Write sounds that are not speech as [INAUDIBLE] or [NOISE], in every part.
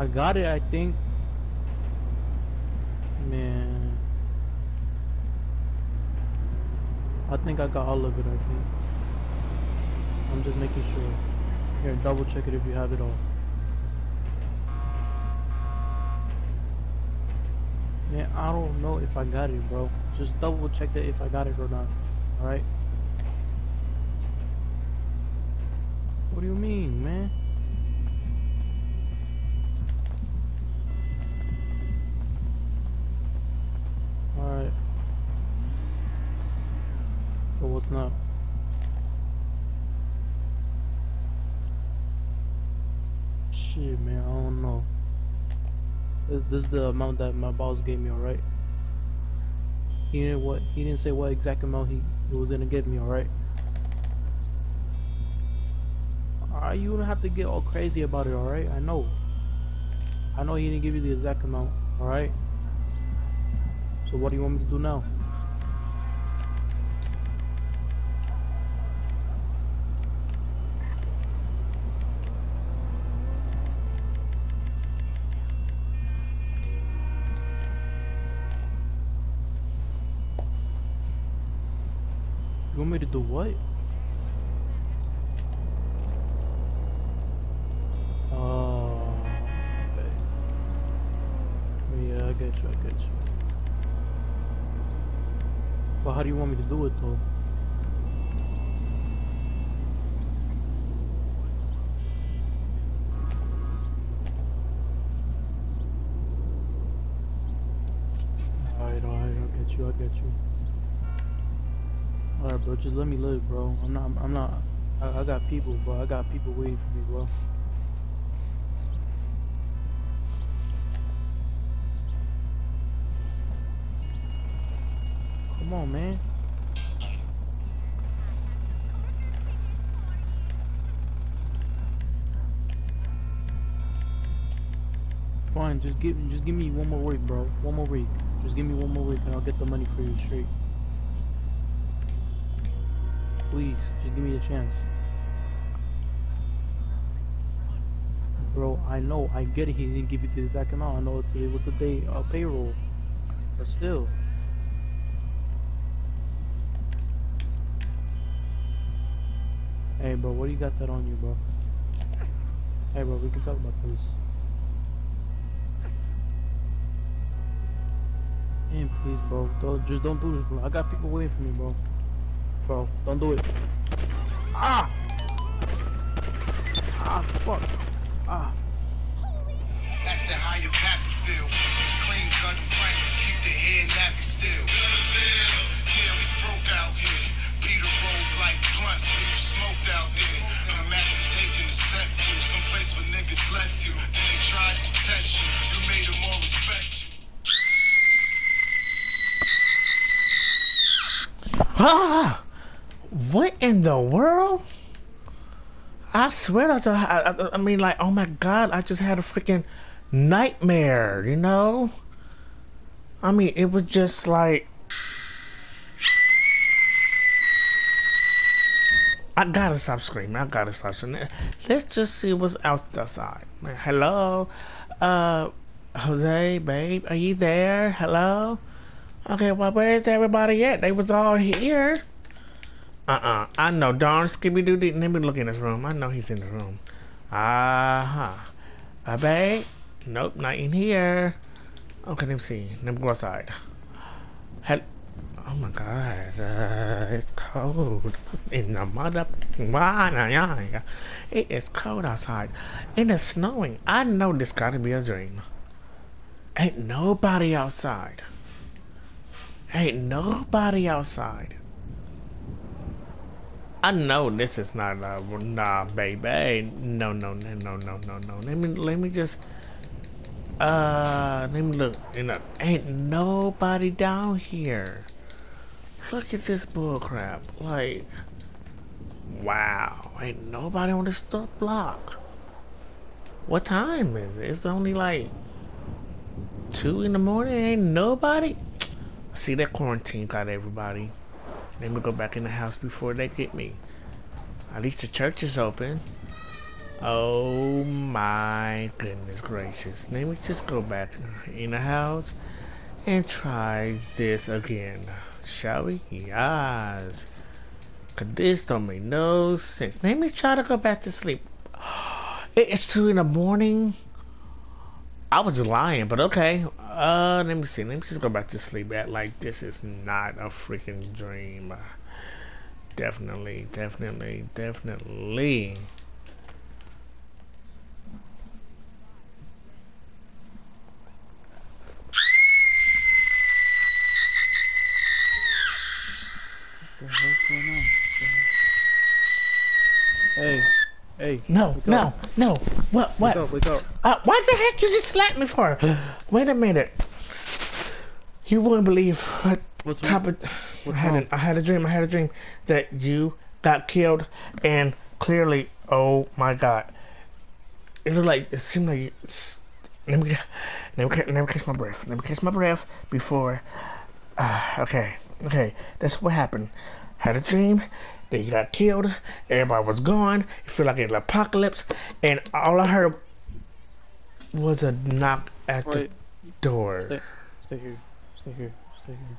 I got it, I think. Man. I think I got all of it, I think. I'm just making sure. Here, double check it if you have it all. Man, I don't know if I got it, bro. Just double check that if I got it or not. Alright? Not? Shit, man, I don't know. This, this is the amount that my boss gave me, alright? He didn't what he didn't say what exact amount he, he was gonna give me, alright? Alright, you don't have to get all crazy about it, alright? I know. I know he didn't give you the exact amount, alright? So what do you want me to do now? To do what? Oh, okay. Yeah, I get you, I get you. But how do you want me to do it though? Alright, alright, I get you, I get you. Alright, bro, just let me live, bro. I'm not, I'm not, I, I got people, bro. I got people waiting for me, bro. Come on, man. Fine, just give just give me one more week, bro. One more week. Just give me one more week and I'll get the money for you straight. Please, just give me a chance. Bro, I know, I get it, he didn't give you the exact amount. I know it's, it was the day uh, payroll. But still. Hey bro, what do you got that on you, bro? Hey bro, we can talk about this. And please, bro. Don't, just don't do this, bro. I got people waiting for me, bro. Bro, don't do it. Ah! Ah, fuck. Ah. That's how you happy feel. Clean cut frank, keep the head nappy still. Yeah, we broke out here. Peter rolled like blunts, leave smoked out there. Imagine taking a step through someplace where niggas left you. Then they tried to test you. You made them all respect you. Ah! What in the world? I swear, I, I, I, mean, like, oh my god, I just had a freaking nightmare, you know? I mean, it was just like. I gotta stop screaming. I gotta stop screaming. Let's just see what's outside. Hello? Uh, Jose, babe, are you there? Hello? Okay, well, where's everybody at? They was all here. Uh-uh. I know darn Skippy-Doo didn't even look in his room. I know he's in the room. Uh-huh. Uh, babe? Nope, not in here. Okay, let me see. Let me go outside. Hel oh my god. Uh, it's cold. In the mother... It is cold outside. And it's snowing. I know this gotta be a dream. Ain't nobody outside. Ain't nobody outside. I know this is not uh nah baby. No no no no no no no. Let me let me just uh let me look you know ain't nobody down here. Look at this bullcrap. Like wow. Ain't nobody on this block. What time is it? It's only like two in the morning. Ain't nobody. See that quarantine got everybody. Let me go back in the house before they get me. At least the church is open. Oh my goodness gracious. Let me just go back in the house and try this again. Shall we? Yes. Cause this don't make no sense. Let me try to go back to sleep. [GASPS] It's two in the morning. I was lying, but okay. Uh, let me see. Let me just go back to sleep. At like this is not a freaking dream. Definitely, definitely, definitely. Hey, hey. No, no, no. What? Wake What? up, wake up. Uh, what the heck you just slapped me for? Wait a minute. You wouldn't believe what What's type of. I had, wrong? an, I had a dream. I had a dream that you got killed, and clearly, oh my god, it looked like it seemed like. Let me, let me, let me catch my breath. Let me catch my breath before. Uh, okay, okay, that's what happened. Had a dream you got killed. Everybody was gone. It felt like an apocalypse, and all I heard was a knock at Wait, the door. stay, stay here. Stay here. Stay here.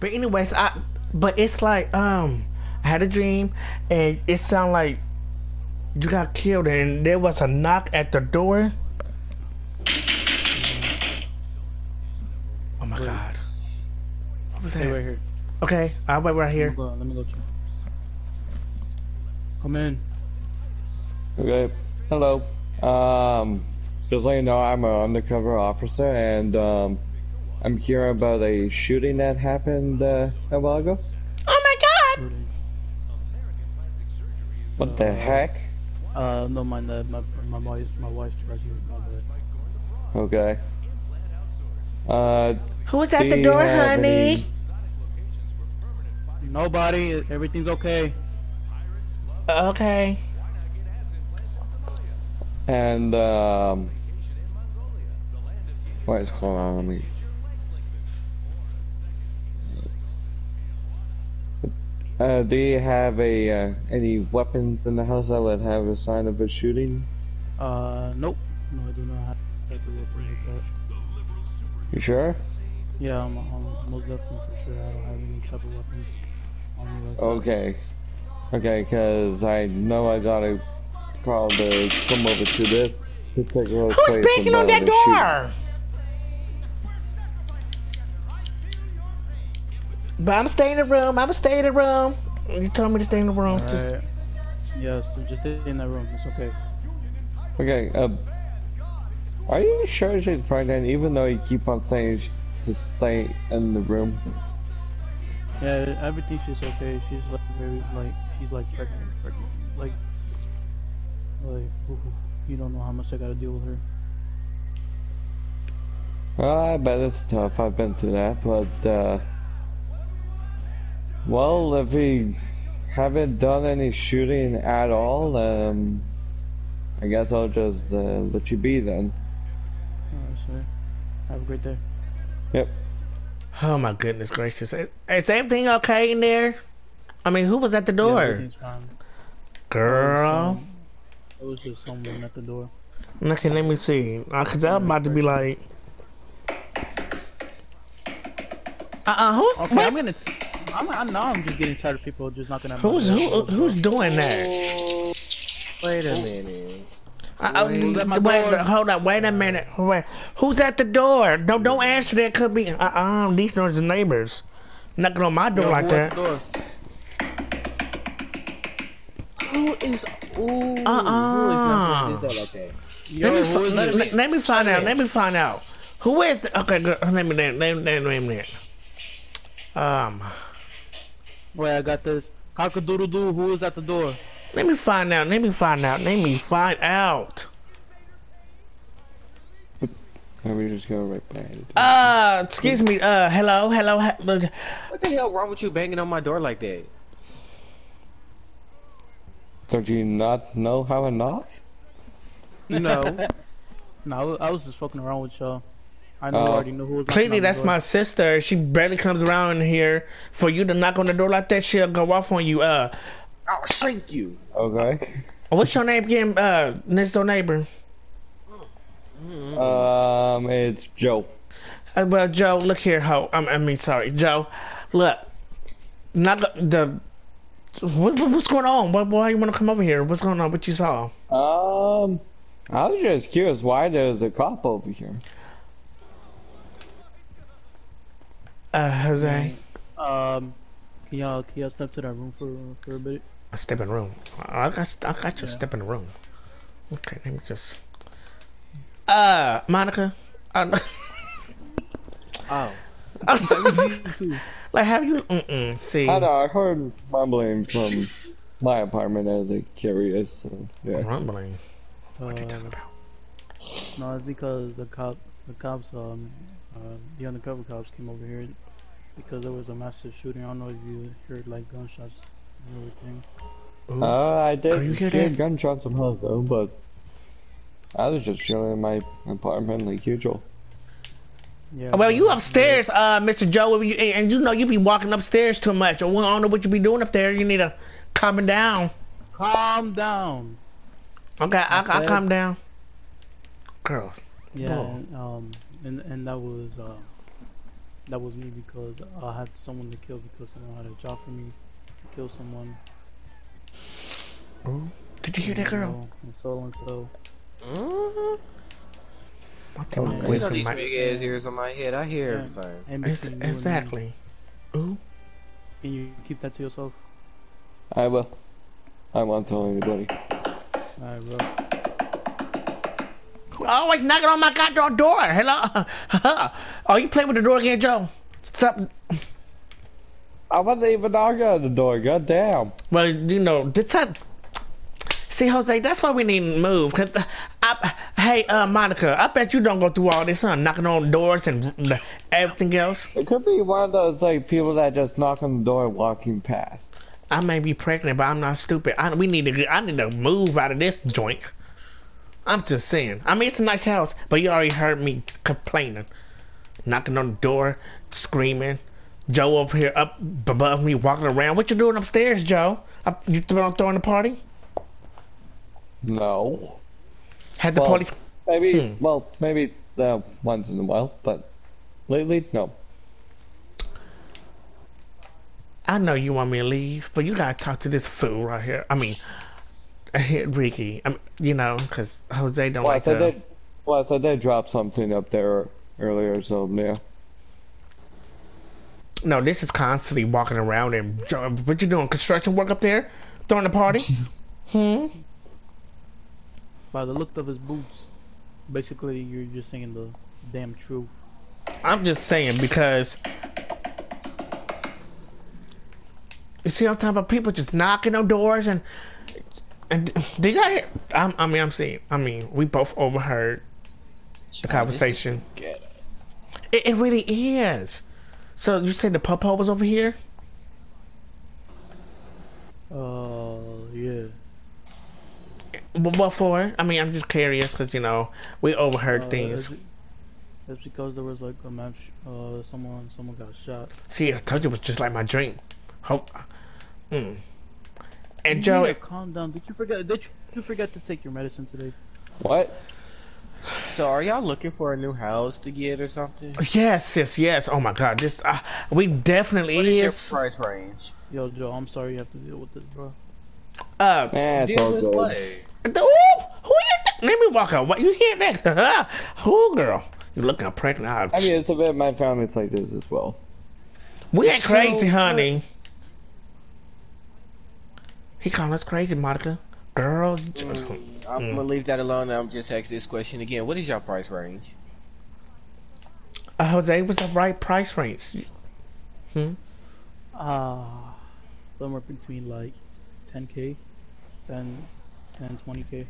But anyways, I but it's like um I had a dream and it sounded like you got killed and there was a knock at the door. Oh my Wait. god. What was Stay that? right here. Okay, I'll wait right Let here. me go. Let me go. Check. Come in. Okay. Hello. Um, just so you know, I'm an undercover officer, and um, I'm here about a shooting that happened uh, a while ago. Oh my god! Rudy. What the Uh, heck? Uh, no mind that. My my wife my wife's pregnant. My bad. Okay. Uh, Who was at do the door, honey? any- Nobody. Everything's okay. Okay. And um, wait, hold on, let me. Uh, do you have a uh, any weapons in the house that would have a sign of a shooting? Uh, nope. No, I do not have type of weapon. You sure? Yeah, I'm, I'm most definitely for sure. I don't have any type of weapons Okay. Okay, because I know I gotta call to come over to this particular Who's place banging on that a shooting. door? But I'm staying in the room. I'm staying in the room. You told me to stay in the room. Just Alright. Yeah, so just stay in that room. It's okay. Okay, uh, are you sure she's pregnant even though you keep on saying sh- to stay in the room? Yeah, everything she's okay. She's like very like she's like pregnant, pregnant. Like, like you don't know how much I gotta deal with her. I bet it's tough. I've been through that, but, uh, well, if we haven't done any shooting at all, um, I guess I'll just, uh, let you be then. Alright, sir. Have a great day. Yep. Oh my goodness gracious. Is everything okay in there? I mean, who was at the Yeah, door? everything's fine. Girl. It was just someone at the door. Okay, let me see. Uh, Cause I'm about to be like. Uh uh who? Okay, what? I'm gonna. T- I'm, I know I'm just getting tired of people just knocking at my Who's door. who? Who's doing that? Wait a minute. Uh, uh, Who's at my wait, hold up. Wait a minute. Wait. Who's at the door? Don't don't answer that. Could be. Uh uh These are the neighbors. Knocking on my door Yo, like who that. the door? Who is? Ooh. Uh-uh. Who is not is that like that? Yo, Let me, is let, it? let, let me find out. Let me find out. Who is? Okay, good. Let me name. Name. Name. Name. Name. Um. Wait, I got this. Cockadoodle doo. Who is at the door? Let me find out. Let me find out. Let me find out. Let me just go right back. Uh, excuse me. Uh, hello, hello. he- What the hell wrong with you banging on my door like that? Don't you not know how to knock? No. [LAUGHS] No, I was, just fucking around with y'all. I know you already knew who was. Clearly, that's my sister. She barely comes around here. For you to knock on the door like that, she'll go off on you. Uh, I'll shrink you. Okay. What's your name again, uh, next door neighbor? Um, it's Joe. Uh, well, Joe, look here, ho. I, I mean, sorry, Joe. Look, not the. the what, what- what's going on? Why, why you want to come over here? What's going on? What you saw? Um, I was just curious why there's a cop over here. Uh, Jose, Um, can y'all can y'all step to that room for for a bit? I step in the room. I got, I got you Yeah. step in the room. Okay, let me just. Uh, Monica. Uh, [LAUGHS] Oh. [LAUGHS] [LAUGHS] like, have you? Mm-mm, see. I know, I heard mumbling from my apartment as a curious, so, yeah. Rumbling. Uh, What you talking about? no, it's because the cop the cops um uh, the undercover cops came over here because there was a massive shooting. I don't know if you heard like gunshots and everything. Ooh. Uh, I did you hear here, Dad? gunshots a while ago, but I was just chilling in my apartment like usual. Yeah. Well, you upstairs, uh, Mr. Joe, you- and you know you be walking upstairs too much. I don't know what you be doing up there. You need to calm down. Calm down. Okay, I, I, said- calm down. Girl, Yeah, Whoa. and, um, and and that was uh, that was me because I had someone to kill because someone had a job for me to kill someone. Oh, did you hear that, girl? So, and so and so. I think I'm You away know from these my. big ass ears on my head. I hear Yeah. everything. In Ex- between you and me. exactly. Ooh, Can you keep that to yourself? I will. I won't tell anybody. Alright, bro. always knocking on my goddamn door. Hello. [LAUGHS] oh, you playing with the door again, Joe? Stop. I wasn't even knocking on the door, goddamn. Well, you know, this time. See, Jose, that's why we need to move. Cause I, hey, uh, Monica, I bet you don't go through all this, huh? Knocking on doors and everything else. It could be one of those like people that just knock on the door walking past. I may be pregnant, but I'm not stupid. I, we need to. I need to move out of this joint. I'm just saying. I mean, it's a nice house, but you already heard me complaining, knocking on the door, screaming. Joe up here, up above me, walking around. What you doing upstairs, Joe? Up, you throwing, throwing the party? No. Had the Well, party? Maybe, Hmm. well, maybe uh, once in a while, but lately, no. I know you want me to leave, but you gotta talk to this fool right here. I mean, Ricky. I mean, you know, because Jose don't like Plus, I to. did, plus, I did drop something up there earlier, so yeah. No, this is constantly walking around and what you doing? Construction work up there? Throwing a party? [LAUGHS] hmm. By the look of his boots, basically you're just saying the damn truth. I'm just saying because you see, what I'm talking about people just knocking on doors and and did y'all hear? I'm, I mean, I'm saying, I mean, we both overheard the conversation. Get It, it really is. So you said the papa was over here? Uh, yeah. But what for? I mean, I'm just curious because you know we overheard Uh, things. That's, that's because there was like a match. Uh, someone someone got shot. See, I told you it was just like my dream. Hope. Mm. And You Joe, need to calm down. Did you forget? Did you, you forget to take your medicine today? What? So are y'all looking for a new house to get or something? yes, yes, yes. Oh my God, this uh, we definitely What is your price range? Yo, Joe, I'm sorry you have to deal with this, bro. Uh, Eh, Deal with good. what? the- ooh, who you? Th- Let me walk out. What you hear that? [LAUGHS] Who girl? You looking pregnant? Ah, I mean, it's a bit my family's like this as well. we ain't so crazy, what- honey. He calling us crazy, Monica. Girl, you just- I'm Mm. gonna leave that alone. and I'm just ask this question again. What is your price range? uh, Jose was the right price range. Hmm. Ah, somewhere between like 10k, 10, 10, 20k.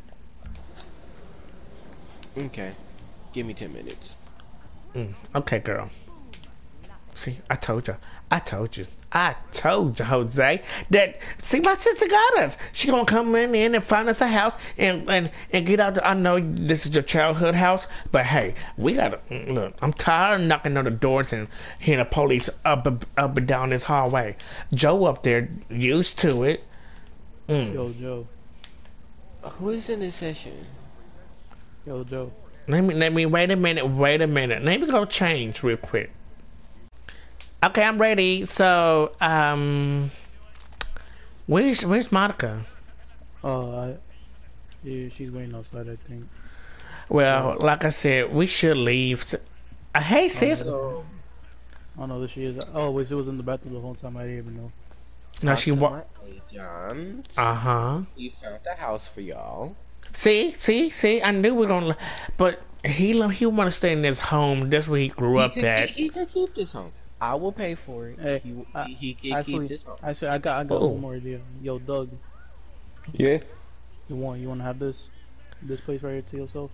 Okay, give me ten minutes. Mm, okay, girl. See, I told you. I told you. I told you, Jose, that see my sister got us. She gonna come in, in and find us a house and and and get out. The, I know this is your childhood house, but hey, we gotta look. I'm tired of knocking on the doors and hearing the police up up and down this hallway. Joe up there used to it. Mm. Yo, Joe. Who is in this session? Yo, Joe. Let me let me wait a minute. Wait a minute. Let me go change real quick. Okay, I'm ready. So, um, where's where's Monica? Oh, I. Yeah, she's waiting outside, I think. Well, like I said, we should leave. S- Uh, hey, sis. So, Oh no, there she is. Oh wait, she was in the bathroom the whole time. I didn't even know. No, talk she to wa- Uh huh. We found the house for y'all. See, see, see. I knew we are gonna, but he lo- he want to stay in his home. That's where he grew He up could, at. keep, he could keep this home. I will pay for it. Hey, he, I- he, he can Actually, keep this home. actually, I got I got Oh. one more idea. Yo, Doug, Yeah, you want you want to have this this place right here to yourself?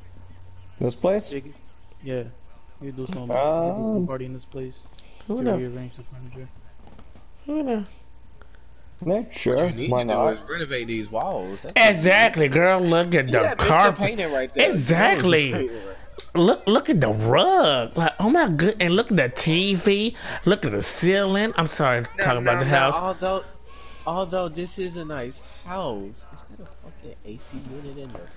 this place? Yeah. You do some, you do Um, some party in this place. Who You the rearrange the furniture. who the? Yeah, sure. you need Why to do not? is renovate these walls. That's Exactly, girl. Look at the Yeah, carpet. painting right there. Exactly. Look, look at the rug. Like, oh my good. And look at the TV. Look at the ceiling. I'm sorry to there. talk Now- about the now, house. Although, although this is a nice house, instead a fucking AC unit in there?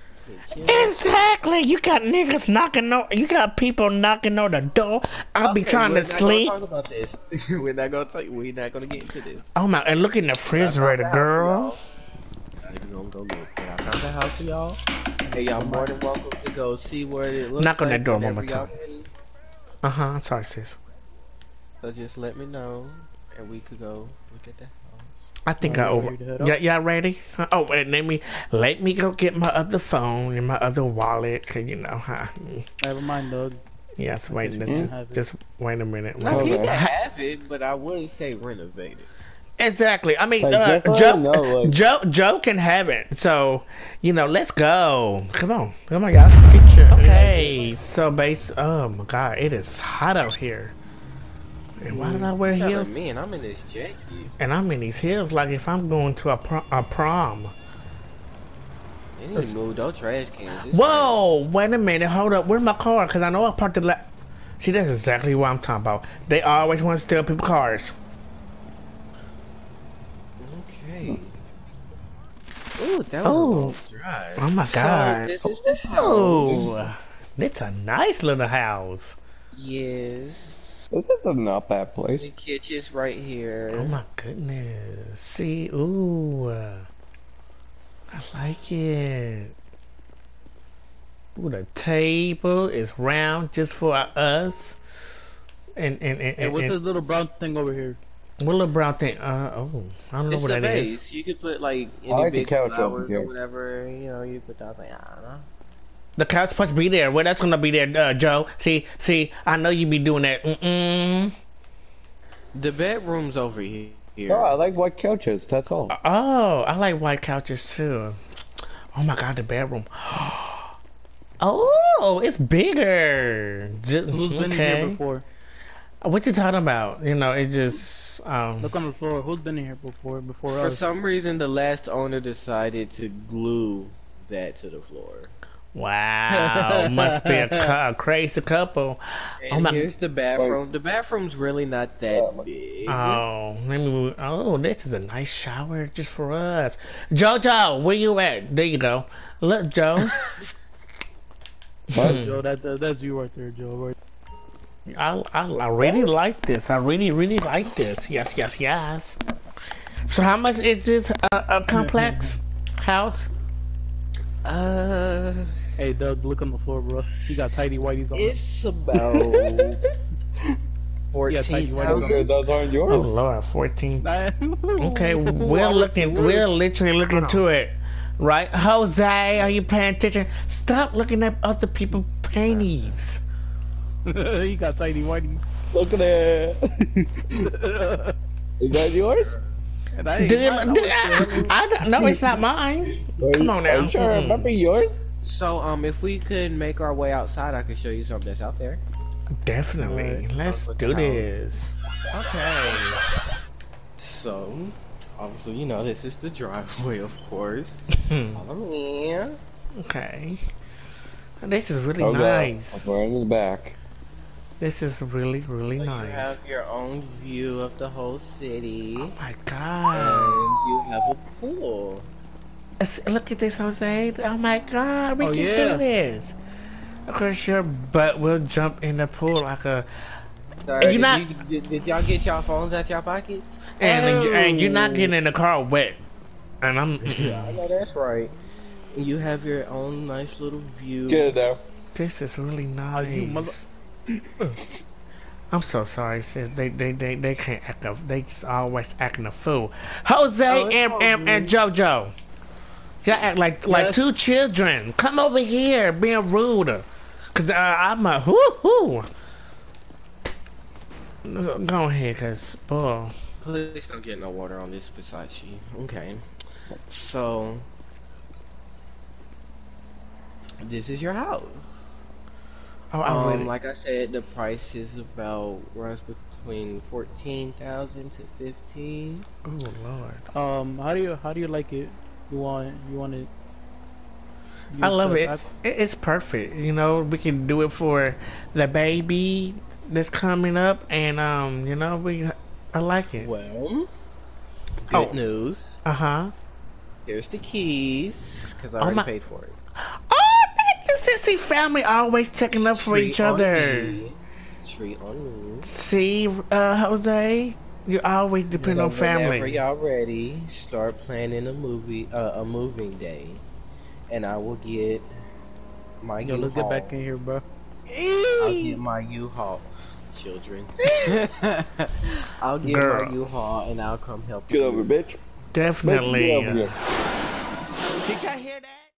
Exactly. You got niggas knocking on. You got people knocking on the door. I'll be Okay, trying we're to not sleep. Gonna talk about this. [LAUGHS] we're not gonna talk. We're not gonna get into this. Oh my! And look in the refrigerator, the house for girl. Not even gonna go look. But I found the house for y'all. Hey, y'all more than welcome to go see what it looks Knock on like that door one more time. Uh huh. Sorry, sis. So just let me know, and we could go look at the house. I think I over. ready to head Yeah, out? y'all ready? Oh, wait, let me let me go get my other phone and my other wallet. Cause you know, huh? Never mind, Doug. Yes, wait. you just, just wait a minute. No, Wait. he can have it, but I wouldn't say renovate it. Exactly. I mean, Like, uh, definitely Joe, no, like- Joe, Joe can have it. So, you know, let's go. Come on, come on, y'all. Get your okay. So, base. Oh my God, it is hot out here. And why did I wear Telling heels? me, and I'm in this jacket. And I'm in these heels like if I'm going to a, pro- a prom. They need to move those trash cans. It's Whoa! Wait a minute. Hold up. Where's my car? Cause I know I parked the. La- See, that's exactly what I'm talking about. They always want to steal people's cars. Okay. Ooh, that was Oh. a long drive. Oh my God. So this is the oh. house. Oh, it's a nice little house. Yes. This is a not bad place. The place. kitchen's right here. Oh my goodness. See, ooh. I like it. Ooh, the table is round just for us. And and and, Hey, and, what's and this little brown thing over here? What little brown thing? Uh oh, I don't know It's what a that is. vase. You could put like any like big couch over flowers here. or whatever. You know, you put that like I don't know. The couch supposed to be there. Well, that's gonna be there, uh, Joe. See, see, I know you be doing that. Mm-mm. The bedroom's over here. Oh, I like white couches. That's all. Oh, I like white couches too. Oh my god, the bedroom. [GASPS] Oh, it's bigger. Just, Who's been in here before? What you talking about? You know, it just um. Look on the floor. Who's been in here before? Before For us? some reason, the last owner decided to glue that to the floor. Wow, [LAUGHS] must be a, a crazy couple. And Oh my- here's the bathroom. The bathroom's really not that big. Oh, let me. move- Oh, this is a nice shower just for us. JoJo, where you at? There you go. Look, Joe. [LAUGHS] Joe, that, that that's you right there, Joe. Right. I, I, I really like this. I really, really like this. Yes, yes, yes. So, how much is this uh, a complex house? Uh, Hey, Doug, look on the floor, bro. He got tidy whiteys on. it's about [LAUGHS] Yeah, fourteen thank you. Those, aren't aren't Oh yours. Lord, fourteen. [LAUGHS] okay, Okay, we're looking. We're literally looking to it, right? Jose, are you paying attention? Stop looking at other people's panties. [LAUGHS] he got tiny whities. Look at that. [LAUGHS] Is that yours? And I ain't Do you, mine. do, I I, was I don't know. It's not mine. Are Come you- on Are now. you sure? Remember yours? So, um, if we could make our way outside, I could show you something that's out there. Definitely. Alright. Let's do at the this. Okay. So, obviously, you know this is the driveway, of course. [LAUGHS] Hmm. Follow me. Okay. This is really Okay. nice. We're in the back. This is really, really So You have your own view of the whole city, Oh my god. and you have a pool. s- look at this, Jose. Oh my God, we Oh, can yeah. do this. Of course, your butt will jump in the pool like a, Sorry, You did, not- you, did, did y'all get y'all phones out y'all pockets? and and, oh. and you're not Oh. getting in the car wet. And I'm. [LAUGHS] yeah, I know that's right. You have your own nice little view. Get it there. This is really nice. You [LAUGHS] mother- I'm so sorry, sis. They they they, they can't act a they just always acting a fool. Jose Oh, it's and, all and, and JoJo. Y'all act like like two children. Come over here being rude. Cause uh, I'm a whoo hoo. So, Go ahead, cause boy. Please don't get no water on this Versace. Okay. So this is your house. Oh, I Um, like I said, the price is about runs between fourteen thousand to fifteen. oh lord. Um, how do you how do you like it? You want you want it? you I love it. it. It's perfect. You know, we can do it for the baby that's coming up, and um, you know, we I like it. Well, good Oh. news. Uh huh. Here's the keys because I Oh already my- paid for it. Thank you, sissy family, always checking up for Treat each other. on. See, uh, Jose, you always depend so on Whenever family. y'all ready, start planning a movie, uh, a moving day, and I will get my Yo, U-Haul. let's get back in here, bro. I'll get my U-Haul, children. [LAUGHS] I'll get my Girl. U-Haul and I'll come help you. Get you. over, bitch. Bitch, Definitely. Get over. Did y'all hear that?